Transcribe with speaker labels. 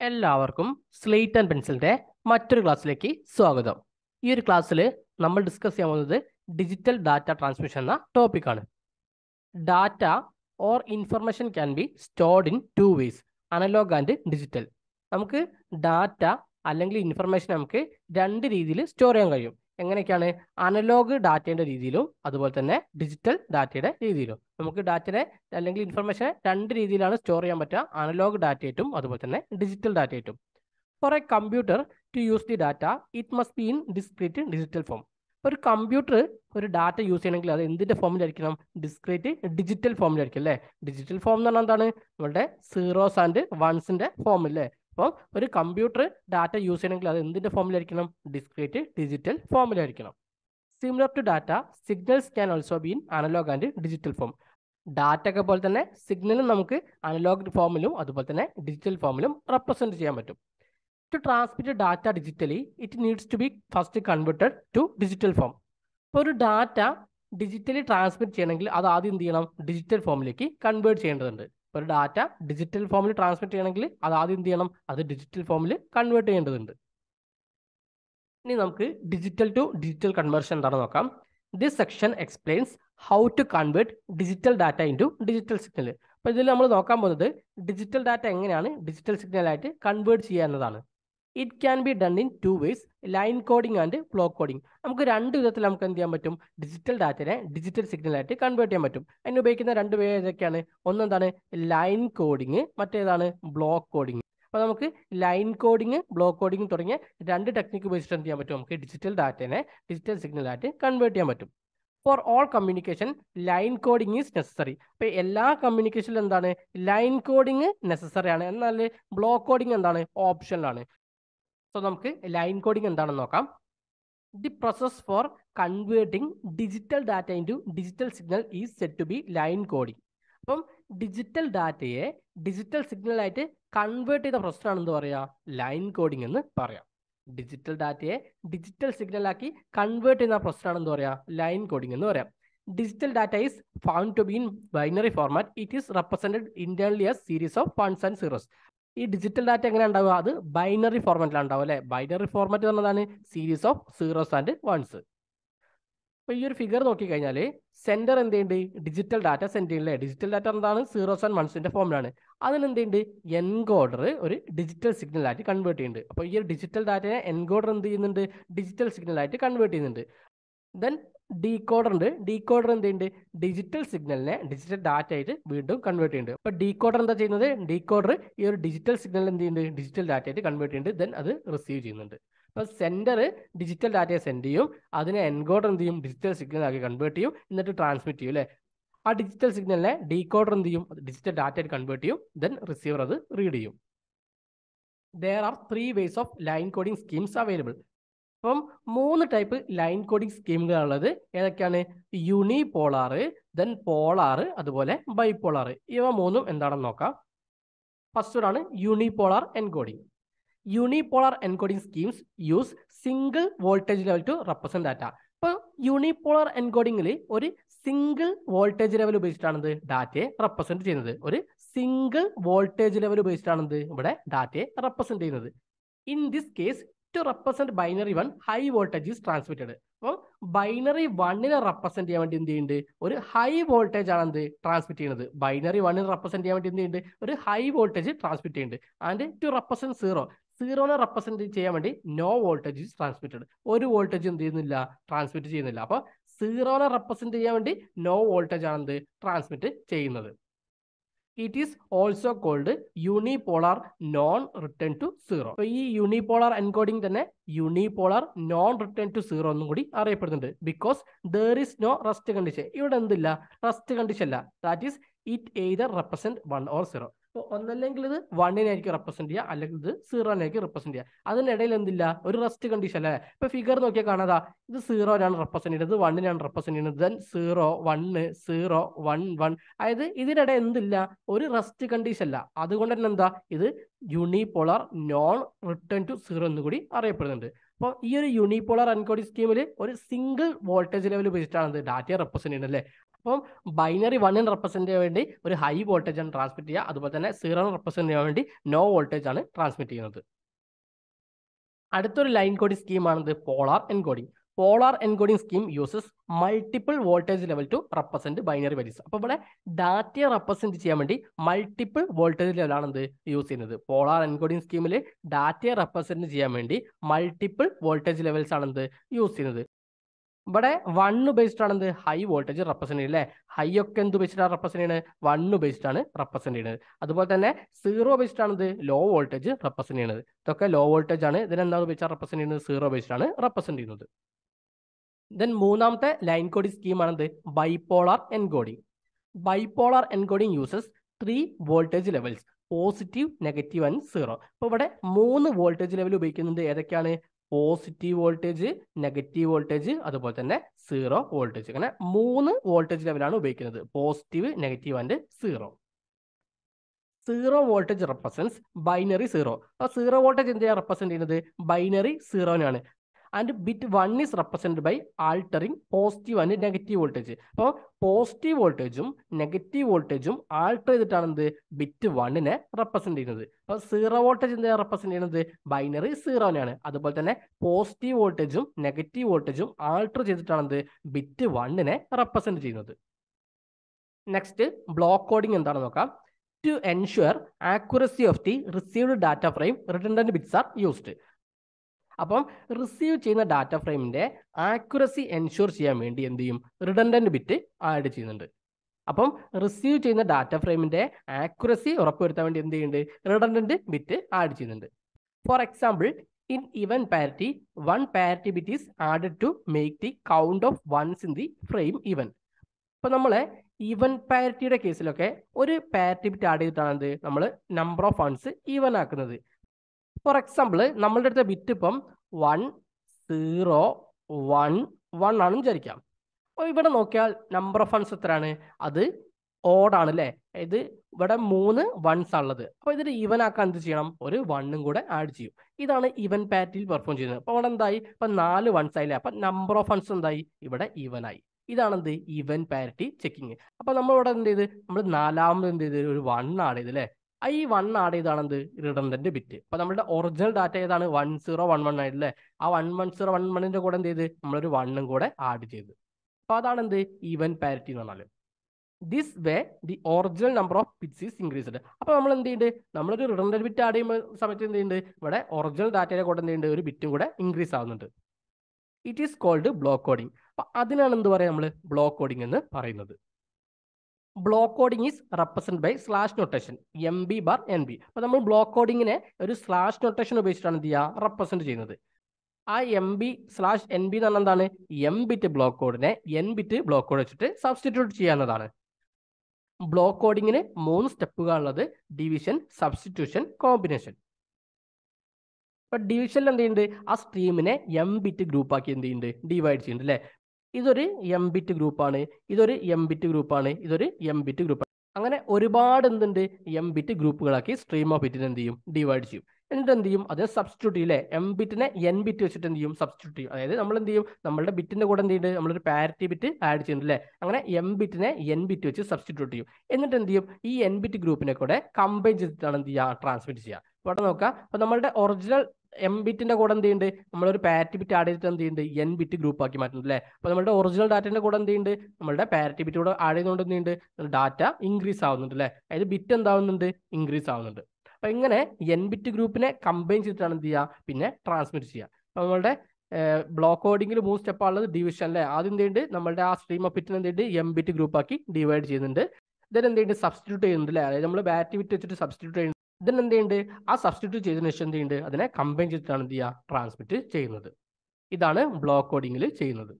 Speaker 1: എല്ലാവർക്കും slate and പെൻസിലിന്റെ മറ്റൊരു ക്ലാസ്സിലേക്ക് സ്വാഗതം. ഈ ഒരു ക്ലാസ്സിൽ നമ്മൾ ഡിസ്കസ് ചെയ്യാൻ പോകുന്നത് ഡിജിറ്റൽ ഡാറ്റ ട്രാൻസ്മിഷൻ എന്ന ടോപ്പിക്കാണ് data or information can be stored in two ways analogue and digital നമുക്ക് ഡാറ്റ അല്ലെങ്കിൽ ഇൻഫർമേഷൻ നമുക്ക് രണ്ട് രീതിയിൽ സ്റ്റോർ ചെയ്യാൻ കഴിയും. എങ്ങനെയൊക്കെയാണ്? അനലോഗ് ഡാറ്റയുടെ രീതിയിലും അതുപോലെ തന്നെ ഡിജിറ്റൽ ഡാറ്റയുടെ രീതിയിലും. നമുക്ക് ഡാറ്റയെ അല്ലെങ്കിൽ ഇൻഫർമേഷനെ രണ്ട് രീതിയിലാണ് സ്റ്റോർ ചെയ്യാൻ പറ്റുക. അനലോഗ് ഡാറ്റയായിട്ടും അതുപോലെ തന്നെ digital ഡാറ്റയായിട്ടും for a computer to use the data it must be in discrete digital form ഒരു കമ്പ്യൂട്ടർ ഒരു ഡാറ്റ യൂസ് ചെയ്യണമെങ്കിൽ അത് എന്തിന്റെ ഫോമിലായിരിക്കണം ഡിസ്ക്രീറ്റ് ഡിജിറ്റൽ ഫോമിലായിരിക്കും അല്ലേ? ഡിജിറ്റൽ ഫോം എന്ന് പറഞ്ഞാൽ എന്താണ്? നമ്മുടെ സീറോസ് ആൻഡ് വൺസിന്റെ ഫോം അല്ലേ? അപ്പോൾ ഒരു കമ്പ്യൂട്ടർ ഡാറ്റ യൂസ് ചെയ്യണമെങ്കിൽ അത് എന്തിന്റെ ഫോമിലായിരിക്കണം discrete digital ഫോമിലായിരിക്കണം similar to data signals can also be in analogue and digital form data ഒക്കെ പോലെ തന്നെ സിഗ്നലും നമുക്ക് അനലോഗ് ഫോമിലും അതുപോലെ തന്നെ ഡിജിറ്റൽ ഫോമിലും റെപ്രസെന്റ് ചെയ്യാൻ പറ്റും. To transmit data digitally it needs to be first converted to digital form ഇപ്പോൾ ഒരു ഡാറ്റ ഡിജിറ്റലി ട്രാൻസ്മിറ്റ് ചെയ്യണമെങ്കിൽ അത് ആദ്യം എന്ത് ചെയ്യണം? ഡിജിറ്റൽ ഫോമിലേക്ക് കൺവേർട്ട് ചെയ്യേണ്ടതുണ്ട്. ഒരു ഡാറ്റ ഡിജിറ്റൽ ഫോമിൽ ട്രാൻസ്മിറ്റ് ചെയ്യണമെങ്കിൽ അത് ആദ്യം എന്ത് ചെയ്യണം? അത് ഡിജിറ്റൽ ഫോമിൽ കൺവേർട്ട് ചെയ്യേണ്ടതുണ്ട്. ഇനി നമുക്ക് ഡിജിറ്റൽ ടു ഡിജിറ്റൽ കൺവേർഷൻ എന്താണെന്ന് നോക്കാം. This section explains how to convert digital data into digital signal അപ്പോൾ ഇതിൽ നമ്മൾ നോക്കാൻ പോകുന്നത് ഡിജിറ്റൽ ഡാറ്റ എങ്ങനെയാണ് ഡിജിറ്റൽ സിഗ്നലായിട്ട് കൺവേർട്ട് ചെയ്യുക എന്നതാണ്. It can be done in two ways line coding and flow coding നമുക്ക് രണ്ട് വിധത്തിൽ നമുക്ക് എന്ത് ചെയ്യാൻ പറ്റും? ഡിജിറ്റൽ ഡാറ്റയെ ഡിജിറ്റൽ സിഗ്നലായിട്ട് കൺവേർട്ട് ചെയ്യാൻ പറ്റും. അതിന് ഉപയോഗിക്കുന്ന രണ്ട് വേ ഏതൊക്കെയാണ്? ഒന്നെന്താണ്? ലൈൻ കോഡിംഗ് മറ്റേതാണ്? ബ്ലോക്ക് കോഡിംഗ് അപ്പോൾ നമുക്ക് ലൈൻ കോഡിംഗ് ബ്ലോക്ക് കോഡിംഗ് തുടങ്ങിയ രണ്ട് ടെക്നിക്ക് ഉപയോഗിച്ചിട്ട് എന്ത് ചെയ്യാൻ പറ്റും? നമുക്ക് ഡിജിറ്റൽ ഡാറ്റനെ ഡിജിറ്റൽ സിഗ്നലായിട്ട് കൺവേർട്ട് ചെയ്യാൻ പറ്റും. For all communication line coding is necessary അപ്പോൾ എല്ലാ കമ്മ്യൂണിക്കേഷനിലും എന്താണ്? ലൈൻ കോഡിംഗ് നെസസറി ആണ്. എന്നാൽ ബ്ലോക്ക് കോഡിംഗ് എന്താണ്? ഓപ്ഷനിലാണ് സോ നമുക്ക് ലൈൻ കോഡിംഗ് എന്താണെന്ന് നോക്കാം. The process for converting digital data into digital signal is said to be line coding അപ്പം ഡിജിറ്റൽ ഡാറ്റയെ ഡിജിറ്റൽ സിഗ്നൽ ആയിട്ട് കൺവേർട്ട് ചെയ്ത പ്രൊസസ്സാണ് ആണെന്ന് പറയുക ലൈൻ കോഡിംഗ് എന്ന് പറയാം. ഡിജിറ്റൽ ഡാറ്റയെ ഡിജിറ്റൽ സിഗ്നൽ ആക്കി കൺവേർട്ട് ചെയ്യുന്ന പ്രൊസസ്സാണ് ആണെന്ന് പറയുക ലൈൻ കോഡിംഗ് എന്ന് പറയാം. Digital data is found to be in binary format it is represented internally as series of ones and zeros ഈ ഡിജിറ്റൽ ഡാറ്റ എങ്ങനെ ഉണ്ടാവുക? അത് ബൈനറി ഫോർമാറ്റിലാണ് ഉണ്ടാവും അല്ലെ? ബൈനറി ഫോർമാറ്റ് പറഞ്ഞതാണ് series of zeros and ones അപ്പോൾ ഈ ഒരു ഫിഗർ നോക്കിക്കഴിഞ്ഞാൽ സെന്റർ എന്ത് ചെയ്യുന്നുണ്ട്? ഡിജിറ്റൽ ഡാറ്റ സെൻഡ് ചെയ്യുന്നില്ലേ ഡിജിറ്റൽ ഡാറ്റ എന്താണ്? സീറോസ് ആൻഡ് വൺസിന്റെ ഫോമിലാണ് അതിനെന്തുണ്ട് എൻകോഡർ ഒരു ഡിജിറ്റൽ സിഗ്നൽ ആയിട്ട് കൺവേർട്ട് ചെയ്യുന്നുണ്ട്. അപ്പോൾ ഈ ഒരു ഡിജിറ്റൽ ഡാറ്റയെ എൻകോഡർ എന്ത് ചെയ്യുന്നുണ്ട്? ഡിജിറ്റൽ സിഗ്നൽ ആയിട്ട് കൺവേർട്ട് ചെയ്യുന്നുണ്ട്. ദെൻ ഡീകോഡർ ഉണ്ട് ഡീകോഡർ എന്ത് ചെയ്യുന്നുണ്ട് ഡിജിറ്റൽ സിഗ്നലിനെ ഡിജിറ്റൽ ഡാറ്റ ആയിട്ട് വീണ്ടും കൺവേർട്ട് ചെയ്യുന്നുണ്ട്. അപ്പോൾ ഡീകോഡർ എന്താ ചെയ്യുന്നത്? ഡീകോഡർ ഈ ഒരു ഡിജിറ്റൽ സിഗ്നൽ എന്ത് ചെയ്യുന്നുണ്ട്? ഡിജിറ്റൽ ഡാറ്റ ആയിട്ട് കൺവേർട്ട് ചെയ്യുന്നുണ്ട്. ദെൻ അത് റിസീവ് ചെയ്യുന്നുണ്ട്. അപ്പോൾ സെൻഡർ ഡിജിറ്റൽ ഡാറ്റയെ സെൻഡ് ചെയ്യും. അതിനെ എൻകോഡർ എന്ത് ചെയ്യും? ഡിജിറ്റൽ സിഗ്നൽ ആക്കി കൺവേർട്ട് ചെയ്യും. എന്നിട്ട് ട്രാൻസ്മിറ്റ് ചെയ്യും അല്ലേ? ആ ഡിജിറ്റൽ സിഗ്നലിനെ ഡീകോഡർ എന്ത് ചെയ്യും? ഡിജിറ്റൽ ഡാറ്റ ആയിട്ട് കൺവേർട്ട് ചെയ്യും. ദെൻ റിസീവർ അത് റീഡ് ചെയ്യും. There are three ways of line coding schemes available അപ്പം മൂന്ന് ടൈപ്പ് ലൈൻ കോഡിംഗ് സ്കീമുകളുള്ളത് ഏതൊക്കെയാണ്? യൂണി പോളാറ് ദെൻ പോളാറ് അതുപോലെ ബൈപോളാറ് ഇവ മൂന്നും എന്താണെന്ന് നോക്കാം. ഫസ്റ്റ് ആണ് unipolar encoding unipolar encoding schemes use single voltage level to represent data അപ്പോൾ യൂണിപോളാർ എൻകോഡിങ്ങിൽ ഒരു സിംഗിൾ വോൾട്ടേജ് ലെവൽ ഉപയോഗിച്ചിട്ടാണ് ഡാറ്റയെ റെപ്രസെന്റ് ചെയ്യുന്നത്. ഒരു സിംഗിൾ വോൾട്ടേജ് ലെവൽ ഉപയോഗിച്ചിട്ടാണ് ഇവിടെ ഡാറ്റയെ റെപ്രസെന്റ് ചെയ്യുന്നത്. In this case to represent binary one high voltage is transmitted അപ്പോൾ ബൈനറി വണ്ണിനെ റെപ്രസെന്റ് ചെയ്യാൻ വേണ്ടി എന്ത് ചെയ്യുന്നുണ്ട് ഒരു ഹൈ വോൾട്ടേജ് ആണ് എന്ത്? ട്രാൻസ്മിറ്റ് ചെയ്യുന്നത്. ബൈനറി വണ്ണിനെ റെപ്രസെന്റ് ചെയ്യാൻ വേണ്ടി എന്ത് ചെയ്യുന്നുണ്ട് ഒരു ഹൈ വോൾട്ടേജ് ട്രാൻസ്മിറ്റ് ചെയ്യുന്നുണ്ട്. ആൻഡ് ടു റെപ്രസെന്റ് സീറോ സീറോനെ റെപ്രസെന്റ് ചെയ്യാൻ വേണ്ടി നോ വോൾട്ടേജ് ഈസ് ട്രാൻസ്മിറ്റഡ് ഒരു വോൾട്ടേജ് എന്ത് ചെയ്യുന്നില്ല? ട്രാൻസ്മിറ്റ് ചെയ്യുന്നില്ല. അപ്പോൾ സീറോനെ റെപ്രസെന്റ് ചെയ്യാൻ വേണ്ടി നോ വോൾട്ടേജ് ആണ് എന്ത്? ട്രാൻസ്മിറ്റ് ചെയ്യുന്നത്. It is also called unipolar non return to zero അപ്പോൾ ഈ യൂണിപോളാർ എൻകോഡിംഗ് തന്നെ unipolar non return to zero എന്നും കൂടി അറിയപ്പെടുന്നുണ്ട്. Because there is no rest condition ഇവിടെ എന്തില്ല? റസ്റ്റ് കണ്ടീഷൻ അല്ല that is it either represent one or zero അപ്പോൾ ഒന്നല്ലെങ്കിൽ ഇത് വണ്ണിനായിരിക്കും റെപ്രസെന്റ് ചെയ്യുക. അല്ലെങ്കിൽ ഇത് സീറോനായിരിക്കും റെപ്രസെന്റ് ചെയ്യുക. അതിനിടയിൽ എന്തില്ല? ഒരു റെസ്റ്റ് കണ്ടീഷൻ അല്ലേ? ഇപ്പൊ ഫിഗർ നോക്കിയാൽ കാണാതാ ഇത് സീറോനാണ് റെപ്രസെന്റ് ചെയ്യുന്നത്. വണ്ണിനാണ് റെപ്രസെന്റ് ചെയ്യുന്നത്. Then zero one zero one one അതായത് ഇതിനിടെ എന്തില്ല? ഒരു റെസ്റ്റ് കണ്ടീഷൻ അല്ല അതുകൊണ്ട് തന്നെ എന്താ? ഇത് unipolar non return to zero എന്ന് കൂടി അറിയപ്പെടുന്നുണ്ട്. അപ്പോൾ ഈ ഒരു യൂണിപോളർ അൻകോഡി സ്കീമിൽ ഒരു സിംഗിൾ വോൾട്ടേജ് ലെവൽ ഉപയോഗിച്ചിട്ടാണ് ഡാറ്റയെ റെപ്രസെന്റ് ചെയ്യുന്നത് അല്ലേ? അപ്പം ബൈനറി വണ്ണിന് റെപ്രസെന്റ് ചെയ്യാൻ വേണ്ടി ഒരു ഹൈ വോൾട്ടേജ് ആണ് ട്രാൻസ്മിറ്റ് ചെയ്യുക. അതുപോലെ തന്നെ സീറോ റെപ്രസെന്റ് ചെയ്യാൻ വേണ്ടി നോ വോൾട്ടേജ് ആണ് ട്രാൻസ്മിറ്റ് ചെയ്യുന്നത്. അടുത്തൊരു line coding സ്കീമാണിത് polar encoding polar encoding scheme uses multiple voltage level to represent binary values അപ്പോൾ ഇവിടെ ഡാറ്റയെ റെപ്രസെന്റ് ചെയ്യാൻ വേണ്ടി മൾട്ടിപ്പിൾ വോൾട്ടേജ് ലെവലാണ് ഇത് യൂസ് ചെയ്യുന്നത്. പോളാർ എൻകോഡിംഗ് സ്കീമിൽ ഡാറ്റയെ റെപ്രസെന്റ് ചെയ്യാൻ വേണ്ടി മൾട്ടിപ്പിൾ വോൾട്ടേജ് ലെവൽസ് ആണ് ഇത് യൂസ് ചെയ്യുന്നത്. ഇവിടെ വൺ ബേസ്ഡ് ആണ് എന്ത് ഹൈ വോൾട്ടേജ് റെപ്രസെന്റ് ചെയ്യുന്നത് അല്ലേ? ഹൈ ഒക്കെ എന്ത് ബേസ്ഡ് റെപ്രസെന്റ് ചെയ്യുന്നത് വൺ ബേസ്ഡ് ആണ് റെപ്രസെന്റ് ചെയ്യുന്നത് അതുപോലെ തന്നെ സീറോ ബേസ്ഡ് ആണ് ലോ വോൾട്ടേജ് റെപ്രസെന്റ് ചെയ്യുന്നത് ഇതൊക്കെ ലോ വോൾട്ടേജ് ആണ്. ഇതിനെന്താണ് വെച്ചാൽ റെപ്രസെന്റ് ചെയ്യുന്നത്? സീറോ ബേസ്ഡ് ആണ് റെപ്രസെന്റ് ചെയ്യുന്നത്. ദെൻ മൂന്നാമത്തെ line coding സ്കീമാണെന്ത് bipolar encoding bipolar encoding uses three voltage levels positive negative and zero അപ്പോൾ ഇവിടെ മൂന്ന് വോൾട്ടേജ് ലെവൽ ഉപയോഗിക്കുന്നത് ഏതൊക്കെയാണ്? പോസിറ്റീവ് വോൾട്ടേജ് നെഗറ്റീവ് വോൾട്ടേജ് അതുപോലെ തന്നെ സീറോ വോൾട്ടേജ്. അങ്ങനെ മൂന്ന് വോൾട്ടേജ് ലെവലാണ് ഉപയോഗിക്കുന്നത്. Positive negative and zero. Zero voltage represents binary zero. അപ്പോൾ സീറോ വോൾട്ടേജ് എന്തിനാണ് റെപ്രസെന്റ് ചെയ്യുന്നത്? Binary സീറോനാണ്. And bit one is represent by altering positive and negative voltage അപ്പോൾ പോസിറ്റീവ് വോൾട്ടേജും നെഗറ്റീവ് വോൾട്ടേജും ആൾട്ടർ ചെയ്തിട്ടാണ് എന്ത്? ബിറ്റ് വണ്ണിനെ റെപ്രസെന്റ് ചെയ്യുന്നത്. അപ്പോൾ സീറോ വോൾട്ടേജ് എന്തിനാണ് റെപ്രസെന്റ് ചെയ്യുന്നത്? ബൈനറി സീറോനെയാണ് അതുപോലെ തന്നെ പോസിറ്റീവ് വോൾട്ടേജും നെഗറ്റീവ് വോൾട്ടേജും ആൾട്ടർ ചെയ്തിട്ടാണ് എന്ത്? ബിറ്റ് വണ്ണിനെ റെപ്രസെന്റ് ചെയ്യുന്നത്. നെക്സ്റ്റ് ബ്ലോക്ക് കോഡിംഗ് എന്താണെന്ന് നോക്കാം? To ensure accuracy of the received data frame redundant bits are used അപ്പം റിസീവ് ചെയ്യുന്ന ഡാറ്റ ഫ്രെയിമിന്റെ ആക്യുറസി എൻഷുർ ചെയ്യാൻ വേണ്ടി എന്ത് ചെയ്യും? റിഡൻഡന്റ് ബിറ്റ് ആഡ് ചെയ്യുന്നുണ്ട്. അപ്പം റിസീവ് ചെയ്യുന്ന ഡാറ്റ ഫ്രെയിമിന്റെ ആക്യുറസി ഉറപ്പുവരുത്താൻ വേണ്ടി എന്ത് ചെയ്യുന്നുണ്ട്? റിഡൻഡന്റ് ബിറ്റ് ആഡ് ചെയ്യുന്നുണ്ട്. For example in even parity one parity bit is added to make the count of ones in the frame even ഇപ്പം നമ്മൾ ഈവൻ പാരിറ്റിയുടെ കേസിലൊക്കെ ഒരു പാരിറ്റി ബിറ്റ് ആഡ് ചെയ്തിട്ടാണ് നമ്മൾ നമ്പർ ഓഫ് വൺസ് ഈവൻ ആക്കുന്നത്. For example നമ്മളുടെ അടുത്ത bit ഇപ്പം one zero one one ആണെന്ന് വിചാരിക്കാം. അപ്പോൾ ഇവിടെ നോക്കിയാൽ നമ്പർ ഓഫ് വൺസ് എത്രയാണ്? അത് ഓടാണ് അല്ലേ ഇത് ഇവിടെ മൂന്ന് വൺസ് ആണുള്ളത്. അപ്പോൾ ഇതിൽ ഈവൻ ആക്കാൻ എന്ത് ചെയ്യണം? ഒരു വണ്ണും കൂടെ ആഡ് ചെയ്യും. ഇതാണ് ഈവൻ പാറ്റിൽ പെർഫോം ചെയ്യുന്നത്. അപ്പോൾ അവിടെ എന്തായി? ഇപ്പം നാല് വൺസ് ആയില്ലേ? അപ്പം നമ്പർ ഓഫ് വൺസ് എന്തായി? ഇവിടെ ഈവൻ ആയി. ഇതാണ് എന്ത്? ഈവൻ പാരിറ്റി ചെക്കിങ് അപ്പോൾ നമ്മൾ ഇവിടെ എന്ത് ചെയ്ത്? നമ്മൾ നാലാമത് എന്ത് ചെയ്ത്? ഒരു വൺ ആണ് ഇത് അല്ലേ ഈ വൺ ആഡ് ചെയ്താണ് എന്ത്? റിഡൻഡന്റ് ബിറ്റ് അപ്പൊ നമ്മുടെ ഒറിജിനൽ ഡാറ്റ ഏതാണ്? വൺ സീറോ വൺ വൺ ആയിട്ടില്ലേ? ആ വൺ വൺ സീറോ വൺ വണ്ണിന്റെ കൂടെ എന്ത് ചെയ്ത്? നമ്മളൊരു വണ്ണും കൂടെ ആഡ് ചെയ്ത്. അപ്പൊ അതാണ് എന്ത്? ഈവൻ പാരിറ്റി എന്ന് പറഞ്ഞാൽ this way the original number of bits is increased അപ്പൊ നമ്മൾ എന്ത് ചെയ്യുന്നുണ്ട് നമ്മളൊരു റിഡൻഡന്റ് ബിറ്റ് ആഡ് ചെയ്യുമ്പോൾ സമയത്ത് എന്ത് ചെയ്യുന്നുണ്ട് ഇവിടെ ഒറിജിനൽ ഡാറ്റയുടെ കൂടെ എന്ത് ചെയ്യുന്നുണ്ട് ഒരു ബിറ്റും കൂടെ ഇൻക്രീസ് ആവുന്നുണ്ട്. It is called block coding അപ്പൊ അതിനാണ് എന്ത് പറയുക നമ്മൾ ബ്ലോക്ക് കോഡിംഗ് എന്ന് പറയുന്നത്. Block coding is represent by slash notation M B bar N B അപ്പോൾ നമ്മൾ ബ്ലോക്ക് കോഡിങ്ങിനെ ഒരു സ്ലാഷ് നൊട്ടേഷൻ ഉപയോഗിച്ചിട്ടാണ് എന്ത് ചെയ്യുക? റെപ്രസെന്റ് ചെയ്യുന്നത്. ആ M B slash N B എന്ന് പറഞ്ഞാൽ എന്താണ്? എം ബിറ്റ് ബ്ലോക്ക് കോഡിനെ എൻ ബിറ്റ് ബ്ലോക്ക് കോഡ് വെച്ചിട്ട് സബ്സ്റ്റിറ്റ്യൂട്ട് ചെയ്യാവുന്നതാണ്. ബ്ലോക്ക് കോഡിങ്ങിന് മൂന്ന് സ്റ്റെപ്പുകളുള്ളത് ഡിവിഷൻ സബ്സ്റ്റിറ്റ്യൂഷൻ കോമ്പിനേഷൻ ഇപ്പൊ ഡിവിഷനിൽ എന്ത് ചെയ്യുന്നുണ്ട്? ആ സ്ട്രീമിനെ എം ബിറ്റ് ഗ്രൂപ്പ് ആക്കി എന്ത് ചെയ്യുന്നുണ്ട്? ഡിവൈഡ് ചെയ്യുന്നുണ്ട് അല്ലേ? ഇതൊരു എം ബിറ്റ് ഗ്രൂപ്പാണ് ഇതൊരു എം ബിറ്റ് ഗ്രൂപ്പാണ് ഇതൊരു എം ബിറ്റ് ഗ്രൂപ്പാണ് അങ്ങനെ ഒരുപാട് എന്തുണ്ട്? എം ബിറ്റ് ഗ്രൂപ്പുകളാക്കി സ്ട്രീം ഓഫ് ബിറ്റിനെ എന്ത് ചെയ്യും? ഡിവൈഡ് ചെയ്യും. എന്നിട്ട് എന്ത് ചെയ്യും? അത് സബ്സ്റ്റിറ്റ്യൂട്ട് ചെയ്യില്ലേ എം ബിറ്റിനെ എൻ ബിറ്റ് വെച്ചിട്ട് എന്ത് ചെയ്യും? സബ്സ്റ്റിറ്റ്യൂട്ട് ചെയ്യും. അതായത് നമ്മൾ എന്ത് ചെയ്യും? നമ്മുടെ ബിറ്റിന്റെ കൂടെ എന്ത് ചെയ്യുന്നുണ്ട് നമ്മളൊരു പാരിറ്റി ബിറ്റ് ആഡ് ചെയ്യുന്നുണ്ട് അല്ലേ? അങ്ങനെ എം ബിറ്റിനെ എൻ ബിറ്റ് വെച്ച് സബ്സ്റ്റിറ്റ്യൂട്ട് ചെയ്യും. എന്നിട്ട് എന്ത് ചെയ്യും? ഈ എൻ ബിറ്റ് ഗ്രൂപ്പിനെ കൂടെ കമ്പൈൻ ചെയ്തിട്ടാണ് എന്ത് ചെയ്യുക? ട്രാൻസ്മിറ്റ് ചെയ്യുക. ഇവിടെ നോക്കാം അപ്പോൾ നമ്മളുടെ ഒറിജിനൽ എം ബിറ്റിന്റെ കൂടെ എന്ത് ചെയ്യുന്നുണ്ട് നമ്മളൊരു പാരറ്റി ബിറ്റ് ആഡ് ചെയ്തിട്ട് എന്ത് ചെയ്യുന്നുണ്ട് എൻ ബിറ്റ് ഗ്രൂപ്പ് ആക്കി മാറ്റുന്നുണ്ട് അല്ലേ അപ്പോൾ നമ്മുടെ ഒറിജിനൽ ഡാറ്റയുടെ കൂടെ എന്ത് ചെയ്യുന്നുണ്ട് നമ്മുടെ പാരറ്റി ബിറ്റ് കൂടെ ആഡ് ചെയ്തുകൊണ്ട് എന്ത് ചെയ്യുന്നുണ്ട് ഡാറ്റ ഇൻക്രീസ് ആവുന്നുണ്ട് അല്ലേ അതായത് ബിറ്റ് എന്താവുന്നുണ്ട്? ഇൻക്രീസ് ആവുന്നുണ്ട്. അപ്പോൾ ഇങ്ങനെ എൻ ബിറ്റ് ഗ്രൂപ്പിനെ കമ്പൈൻ ചെയ്തിട്ടാണ് എന്ത് ചെയ്യുക പിന്നെ ട്രാൻസ്മിറ്റ് ചെയ്യുക അപ്പോൾ നമ്മളുടെ ബ്ലോക്ക് കോഡിങ്ങിൽ മൂന്ന് സ്റ്റെപ്പ് ഉള്ളത് ഡിവിഷൻ അല്ലേ ആദ്യം എന്ത് ചെയ്യുന്നുണ്ട് നമ്മളുടെ ആ സ്ട്രീം ഓഫ് ബിറ്റിന് എന്ത് ചെയ്യുന്നുണ്ട് എം ബിറ്റ് ഗ്രൂപ്പ് ആക്കി ഡിവൈഡ് ചെയ്യുന്നുണ്ട്. എന്ത് ചെയ്യുന്നുണ്ട് സബ്സ്റ്റിറ്റ്യൂട്ട് ചെയ്യുന്നുണ്ട് അല്ലേ അതായത് നമ്മൾ ബാറ്റ് വിറ്റ് വെച്ചിട്ട് സബ്സ്റ്റിറ്റ്യൂട്ട് ചെയ്യുന്നുണ്ട്. ഇതിന് എന്ത് ആ സബ്സ്റ്റിറ്റ്യൂട്ട് ചെയ്തതിനു ശേഷം എന്ത് ചെയ്യുന്നുണ്ട് അതിനെ കമ്പൈൻ ചെയ്തിട്ടാണ് എന്ത് ചെയ്യുക ട്രാൻസ്മിറ്റ് ചെയ്യുന്നത്. ഇതാണ് ബ്ലോക്ക് കോഡിങ്ങിൽ ചെയ്യുന്നത്.